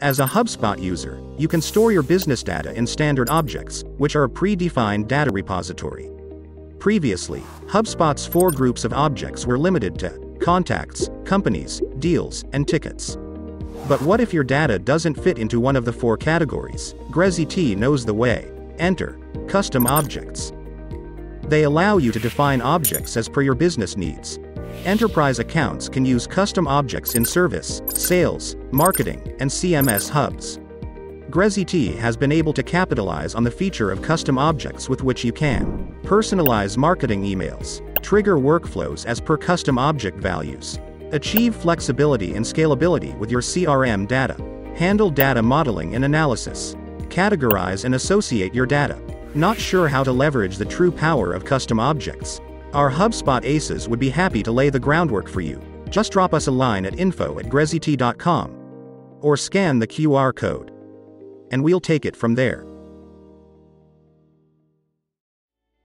As a HubSpot user, you can store your business data in standard objects, which are a predefined data repository. Previously, HubSpot's four groups of objects were limited to contacts, companies, deals, and tickets. But what if your data doesn't fit into one of the four categories? Grazitti knows the way. Enter custom objects. They allow you to define objects as per your business needs. Enterprise accounts can use custom objects in service, sales, marketing, and CMS hubs. Grazitti has been able to capitalize on the feature of custom objects with which you can personalize marketing emails, trigger workflows as per custom object values, achieve flexibility and scalability with your CRM data, handle data modeling and analysis, categorize and associate your data. Not sure how to leverage the true power of custom objects? Our HubSpot aces would be happy to lay the groundwork for you. Just drop us a line at info at grazitti.com or scan the QR code. And we'll take it from there.